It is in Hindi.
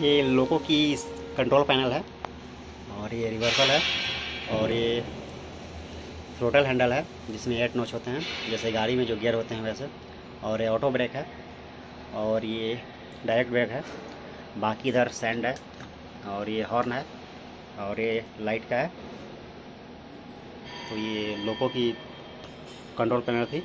ये लोको की कंट्रोल पैनल है और ये रिवर्सल है और ये थ्रोटल हैंडल है, जिसमें एट नोच होते हैं, जैसे गाड़ी में जो गियर होते हैं वैसे। और ये ऑटो ब्रेक है और ये डायरेक्ट ब्रेक है। बाकी इधर सैंड है और ये हॉर्न है और ये लाइट का है। तो ये लोको की कंट्रोल पैनल थी।